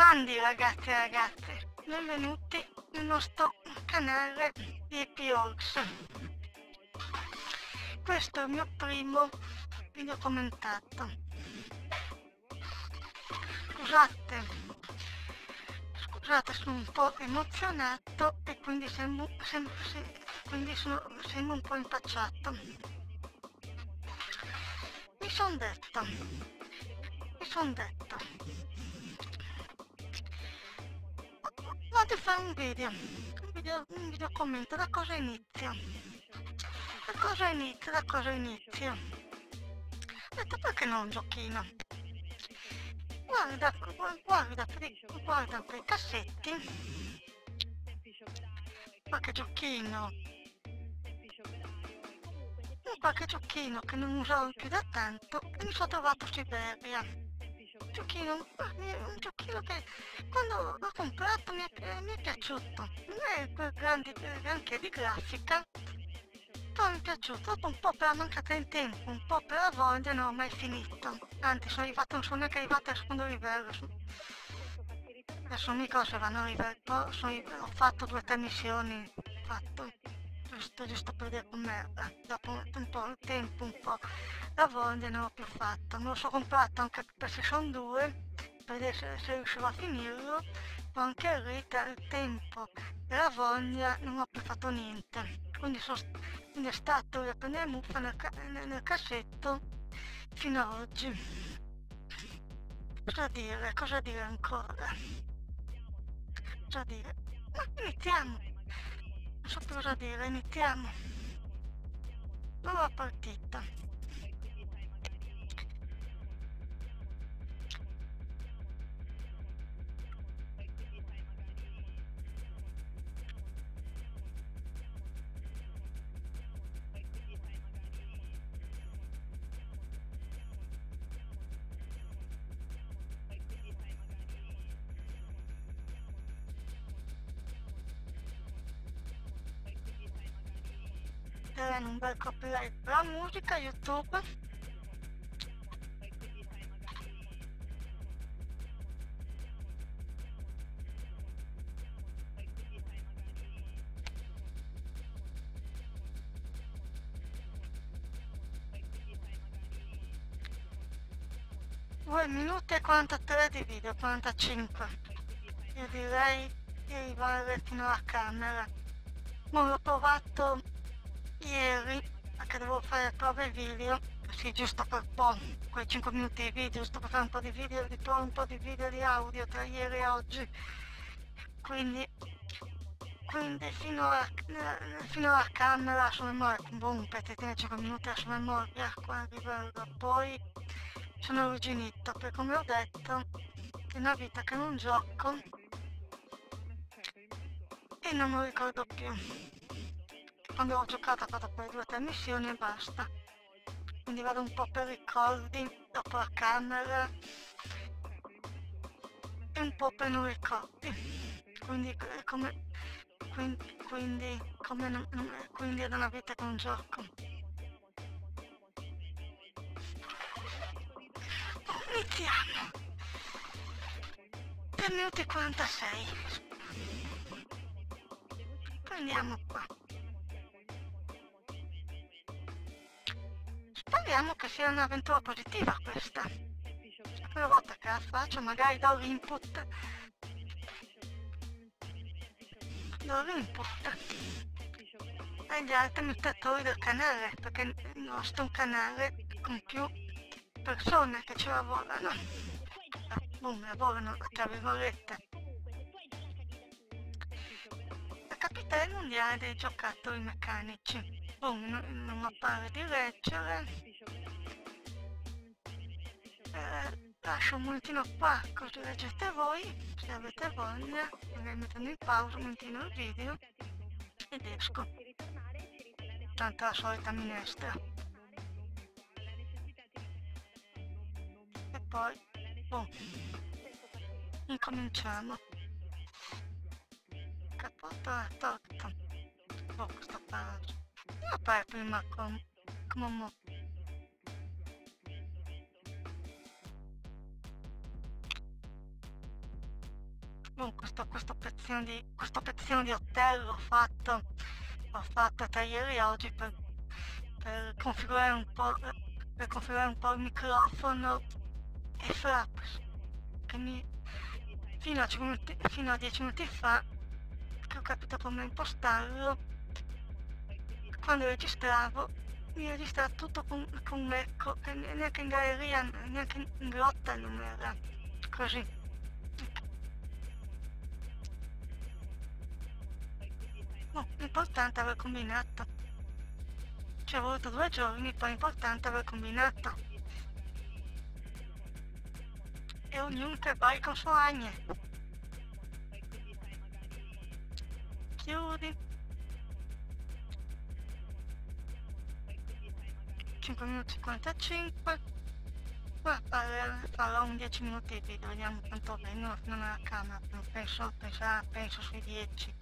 Mandi ragazzi e ragazze, benvenuti nel nostro canale di Epiox. Questo è il mio primo video commentato. Scusate, scusate sono un po' emozionato e quindi sembro, sembro, quindi sono, sembro un po' impacciato. Mi sono detto, mi sono detto, a fare un video, un video, un video commento, da cosa inizio? Da cosa inizio? Da cosa inizio? Detto perché non un giochino? Guarda, guarda, guarda quei cassetti. Qualche giochino. Qualche giochino che non usavo più da tanto e mi sono trovato Siberia. Giochino, un giochino che quando l'ho comprato mi è, mi è piaciuto. Non è quel grande granché di grafica, però mi è piaciuto. Un po' per la mancata di tempo, un po' per la voglia, non ho mai finito. Anzi, sono arrivato, non sono neanche arrivata al secondo livello. Adesso mica se vanno a livello, sono, ho fatto due o tre missioni, fatto giusto, giusto per vedere com'era. Dopo un po' di tempo, un po' la voglia non ho più fatto. Me lo sono comprato anche per Season 2, per vedere se, se riuscivo a finirlo, ma anche lì il tempo e la voglia non ho più fatto niente. Quindi, sono, quindi è stato a prendere muffa nel, nel, nel cassetto fino ad oggi. Cosa dire? Cosa dire ancora? Cosa dire? Ma iniziamo! So cosa dire, iniziamo! Nuova partita. Avere un bel copyright la musica, YouTube. Due minuti e 43 di video, 45. Io direi di arrivare fino alla camera. Non l'ho provato ieri perché devo fare prove video sì giusto per un po' quei 5 minuti di video giusto per fare un po' di video di un po' di video di audio tra ieri e oggi. Quindi quindi fino, a, fino alla camera su memoria boom pettetina 5 minuti su memoria qua livello poi sono arrugginito perché come ho detto è una vita che non gioco e non lo ricordo più quando ho giocato ho fatto quelle due o tre missioni e basta. Quindi vado un po' per ricordi dopo la camera e un po' per non ricordi. Quindi come quindi, quindi come non, quindi è una vita che non gioco. Iniziamo. Per minuti 46 prendiamo Speriamo che sia un'avventura positiva questa. La prima volta che la faccio magari do l'input. Do l'input agli altri amministratori del canale, perché il nostro è un canale con più persone che ci lavorano. Boom, lavorano tra virgolette. La capitale mondiale dei giocatori meccanici. Boom, non, non appare di leggere eh, lascio un momentino qua così leggete voi? Se avete voglia magari mettendo in pausa un momentino il video ed esco. Tanto la solita minestra. E poi boh incominciamo. Capotto è torto boh questa pausa io prima con come un fatto questo pezzino di, questo pezzino di hotel, l'ho fatto, l'ho fatto tra ieri e oggi per, per configurare un po', per configurare un po' il microfono e Fraps, che mi, fino a, minuti, fino a 10 minuti fa, che ho capito come impostarlo, quando registravo, mi registra tutto con, con l'eco, e neanche in galleria, neanche in grotta non era così. No, l'importante è aver combinato. Ci è voluto due giorni, poi è importante aver combinato. E ognuno che vai con suo agne. Chiudi. 5 minuti 55. Ma farò un 10 minuti video, vediamo quanto vengono fino alla camera. Penso, penso, penso sui 10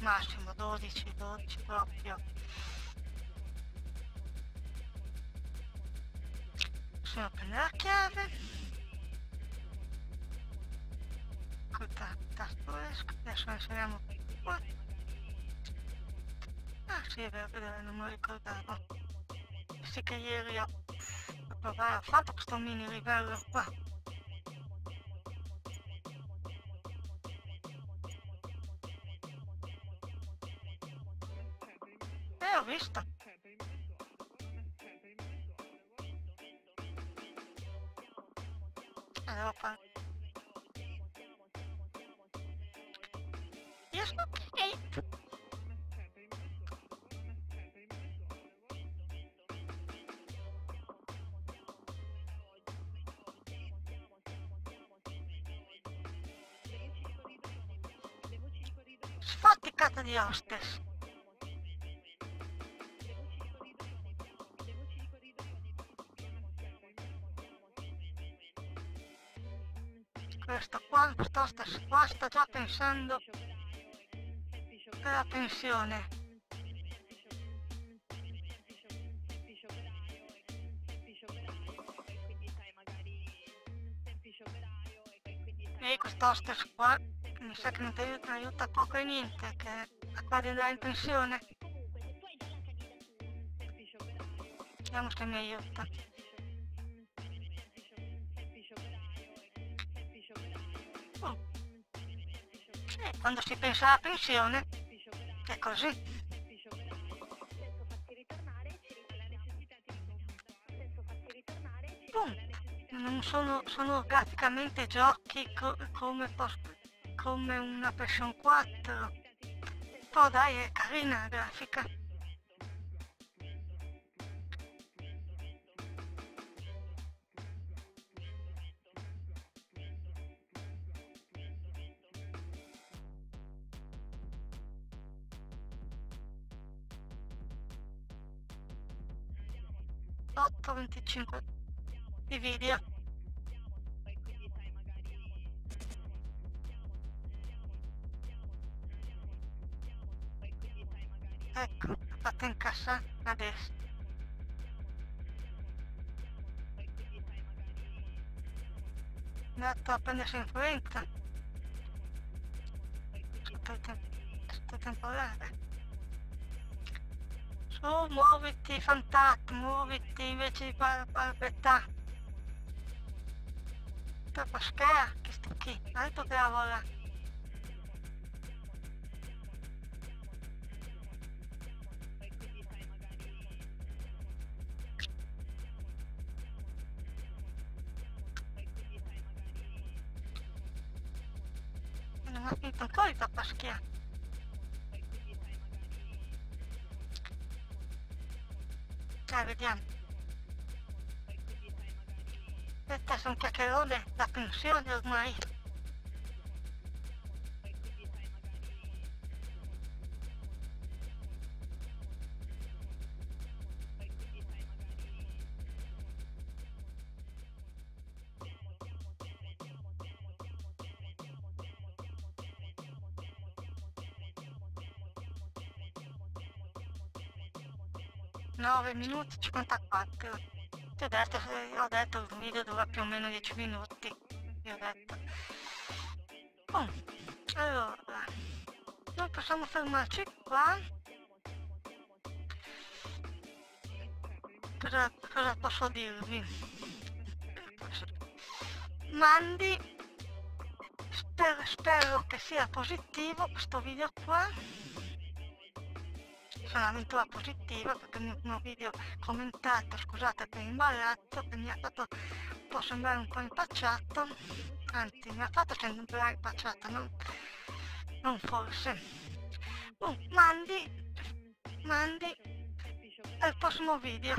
massimo 12 12 proprio. Sono a prendere la chiave. Col tasto esco adesso inseriamo qua ah sì è vero, vero non me lo ricordavo. Sì che ieri ho, provato, ho fatto questo mini livello qua ho visto. Allora qua. Io sono ok. Sfotticata di hostess. Qua, sto, qua sto già pensando per la pensione. E questo hostess qua mi sa che non ti aiuta, aiuta poco e niente, che acaba di andare in pensione. Vediamo se mi aiuta. Quando si pensa alla pensione è così. Non sono, sono graficamente giochi co come, come una PlayStation 4. Però dai, è carina la grafica. 8-25 di video ecco fatto in cassa adesso. Andato a prendersi influenza il temporale Oh, muoviti, fantasma, muoviti invece di balbettare. Dopo schera, che sto qui, altro che lavora. Non ho finito ancora il Estas son que quedó de las pensiones, maestro. 9 minuti 54 ti ho detto, eh, ho detto il video dura più o meno 10 minuti. Ti ho detto. Oh, allora noi possiamo fermarci qua. Cosa, cosa posso dirvi? Mandi spero, spero che sia positivo questo video qua sono un'avventura positiva perché mio video commentato scusate per l'imbarazzo che mi ha fatto può sembrare un po' impacciato anzi mi ha fatto sembrare impacciato non, non forse. Oh, mandi mandi al prossimo video